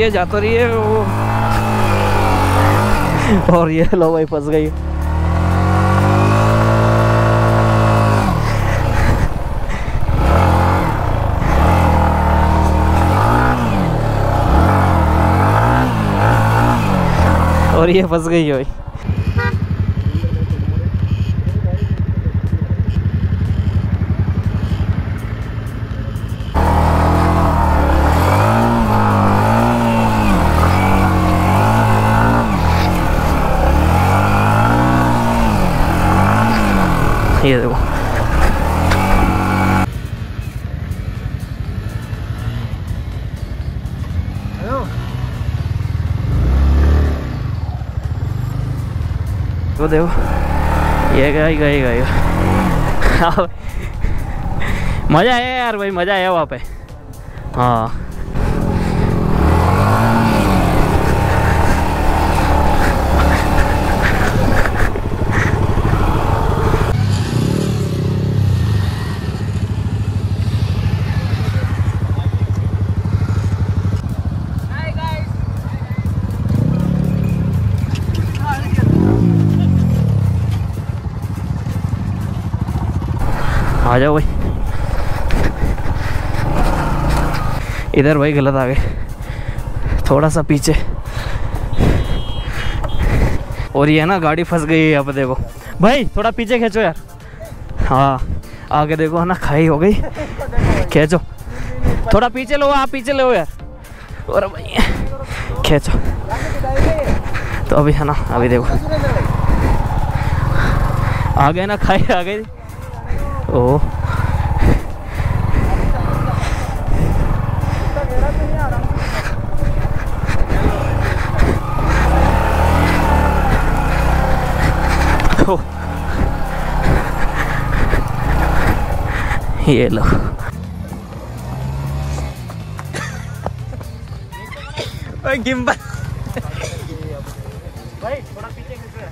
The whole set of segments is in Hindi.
रही है जा तो रही है वो। और ये लो भाई, फंस गई। और ये फंस गई भाई। देखो। हाँ मज़ा आया यार भाई मज़ा आया वहाँ पे। हाँ। आ जाओ भाई। इधर भाई गलत आ गए। थोड़ा सा पीछे। और ये ना, गाड़ी फंस गई है पे देखो। भाई, थोड़ा पीछे खींचो यार। हाँ आगे देखो, है ना, खाई हो गई। खींचो। थोड़ा पीछे लो, आप पीछे लो यार। और भाई, खींचो। तो अभी है ना, अभी देखो। आ गए ना, खाई आ गई। ओ ओ। ये लो गिम्बल भाई थोड़ा पीछे थोड़ा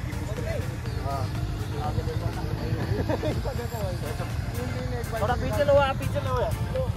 पीछे लो आप पीछे लो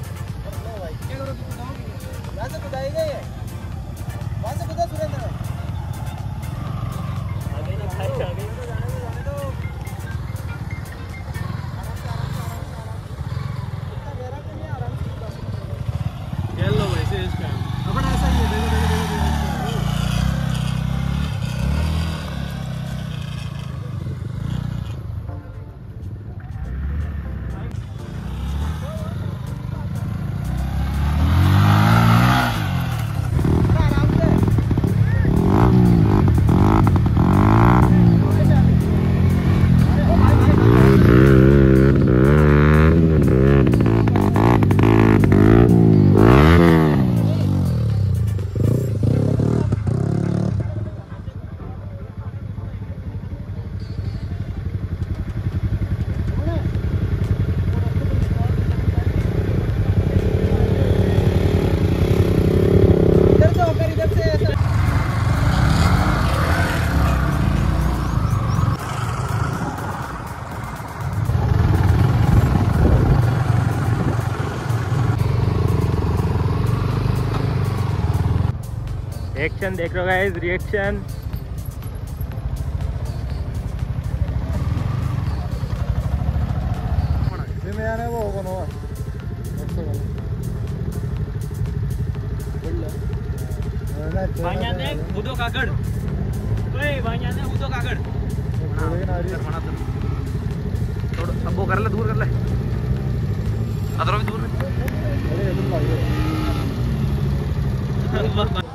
रिएक्शन देख रहे हो गाइस रिएक्शन उदो काकड ओए भाईजाने उदो काकड थोड़ा वो कर ले दूर कर ले। अदर भी दूर। घोड़े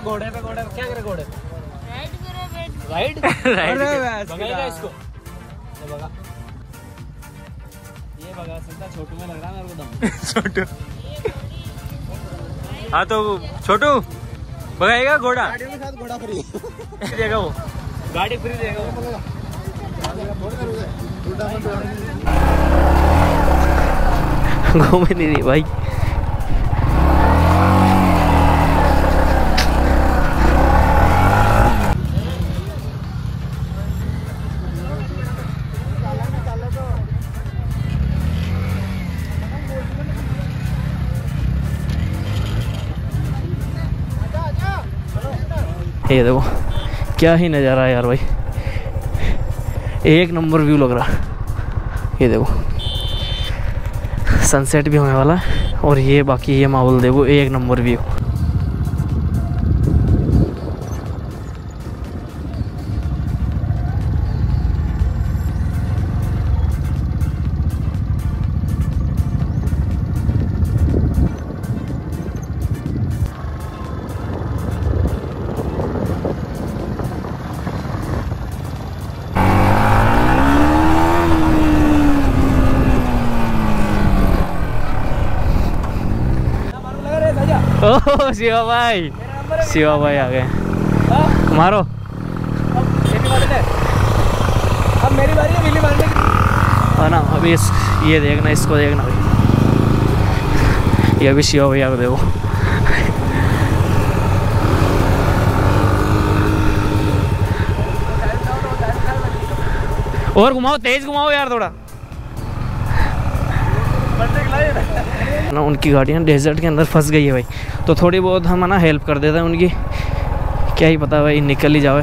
घोड़े पे घोड़े क्या करे घोड़े राइड करो राइड इसको। ये बगा ये बगा सीधा छोटू में लग रहा है मेरे को दम। छोटू। हाँ तो छोटू भगाएगा घोड़ा? देगा वो। गाड़ी फ्री देगा वो। घूमे नहीं रही भाई। ये देखो, क्या ही नज़ारा है यार भाई। एक नंबर व्यू लग रहा। ये देखो सनसेट भी होने वाला है और ये बाकी ये माहौल देखो, एक नंबर व्यू। ओह शिवा भाई शिवा भाई आ गए मारो अब मेरी बारी है की ना अभी इस ये देखना इसको देखना भाई ये अभी शिवा भैया को देखो और घुमाओ तेज घुमाओ यार थोड़ा ना, उनकी गाड़ियाँ डेजर्ट के अंदर फंस गई है भाई। तो थोड़ी बहुत हम है ना हेल्प कर देते हैं उनकी। क्या ही पता भाई, निकल ही जाओ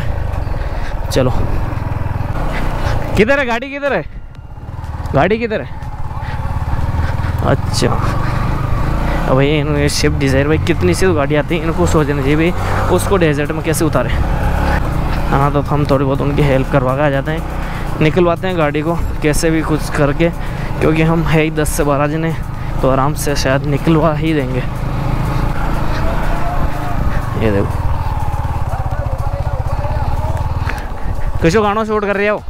चलो। किधर है गाड़ी, किधर है? गाड़ी किधर है? अच्छा। अब भाई इन्होंने शिफ्ट डिज़ायर भाई, कितनी सी तो गाड़ी आती है, इनको सोचना चाहिए भाई, उसको डेजर्ट में कैसे उतारे? हाँ तो हम थोड़ी बहुत उनकी हेल्प करवा के आ जाते हैं। निकलवाते हैं गाड़ी को, कैसे भी कुछ करके। क्योंकि हम है ही दस से बारह जने तो आराम से शायद निकलवा ही देंगे। ये देखो। किसो गाना शूट कर रहे हो?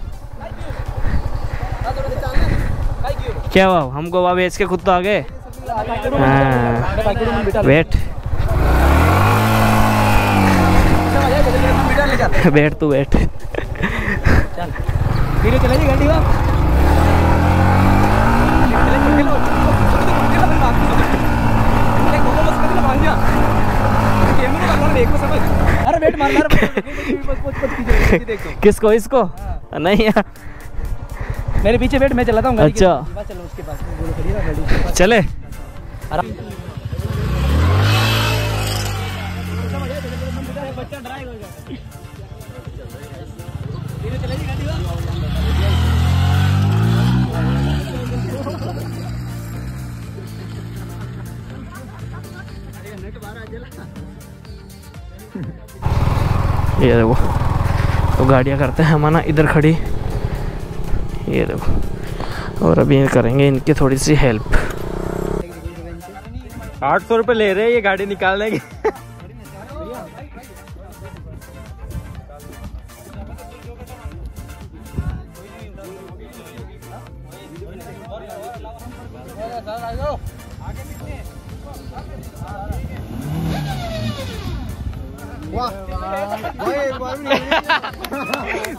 क्या हुआ? हमको वहाँ बेच के खुद तो आ गए? हाँ। बैठ। बैठ तू बैठ। गाड़ी अरे वेट मार मार किसको इसको नहीं यार मेरे पीछे वेट मैं चलाता हूँ अच्छा। चले चलो ये देखो। तो गाड़ियाँ करते हैं हमारा, इधर खड़ी। ये देखो। और अभी करेंगे इनकी थोड़ी सी हेल्प। आठ सौ रुपये ले रहे हैं, ये गाड़ी निकालने की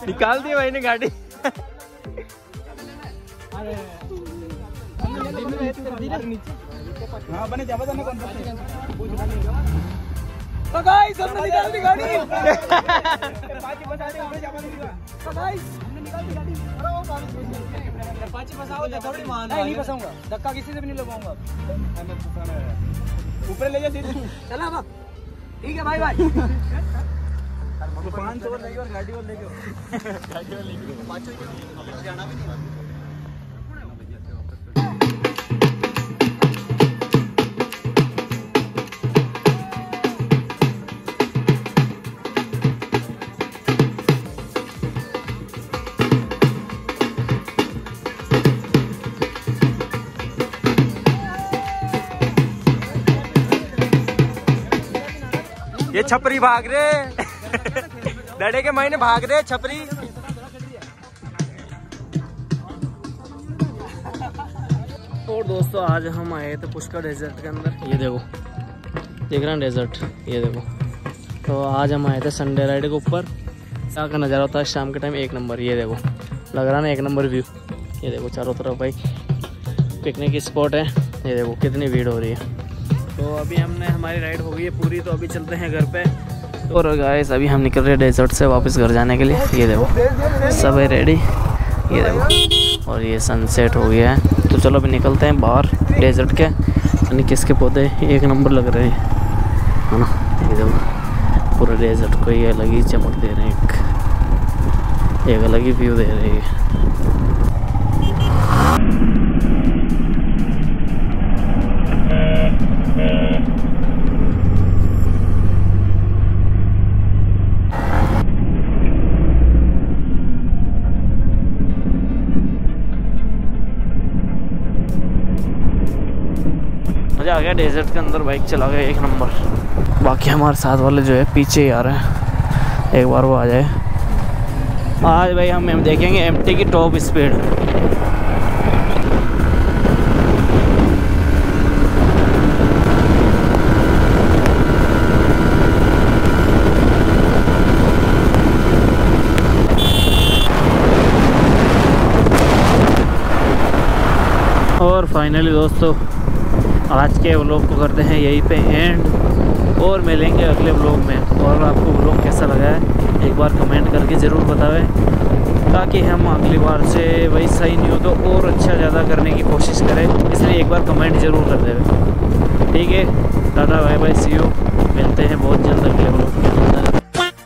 निकाल दी भाई ने गाड़ी। हाँ तो गाइस हमने निकाल दी गाड़ी। तो गाइस हमने निकाल दी गाड़ी। पाँच पाँच बसाओ थोड़ी मान नहीं धक्का किसी से भी नहीं लगाऊँगा ऊपर ले जा चला ठीक है भाई भाई पाँच सौ और लेके और गाड़ी और लेके गाड़ी और लेके पाँच जाना भी नहीं ये छपरी भाग रहे डरे के महीने भाग रहे छपरी। और दोस्तों आज हम आए थे पुष्कर डेजर्ट के अंदर। ये देखो देख रहे हैं डेजर्ट ये देखो। तो आज हम आए थे संडे राइड के ऊपर। यहाँ का नज़ारा होता है शाम के टाइम एक नंबर ये देखो। लग रहा ना एक नंबर व्यू ये देखो चारों तरफ़ भाई पिकनिक स्पॉट है। ये देखो कितनी भीड़ हो रही है। तो अभी हमने हमारी राइड हो गई है पूरी तो अभी चलते हैं घर पे। तो और गाइस अभी हम निकल रहे हैं डेजर्ट से वापस घर जाने के लिए। ये देखो, सब है रेडी ये देखो, और ये सनसेट हो गया है। तो चलो अभी निकलते हैं बाहर डेजर्ट के। यानी किसके पौधे एक नंबर लग रहे हैं। है ना? ये देखो, पूरे डेजर्ट को ये अलग ही चमक दे रहे हैं। एक अलग ही व्यू दे रहे हैं। गया डेजर्ट के अंदर बाइक चला गया एक नंबर बाकी हमारे साथ वाले जो है, पीछे ही आ रहे हैं। एक बार वो आ जाए। आज भाई हम देखेंगे एमटी की टॉप स्पीड और फाइनली दोस्तों आज के व्लॉग को करते हैं यहीं पे एंड और मिलेंगे अगले व्लॉग में। और आपको व्लॉग कैसा लगा है एक बार कमेंट करके ज़रूर बतावें ताकि हम अगली बार से वही सही नहीं हो तो और अच्छा ज़्यादा करने की कोशिश करें। इसलिए एक बार कमेंट ज़रूर कर देवें ठीक है, दादा भाई भाई सी यू मिलते हैं बहुत जल्द अगले व्लॉग में।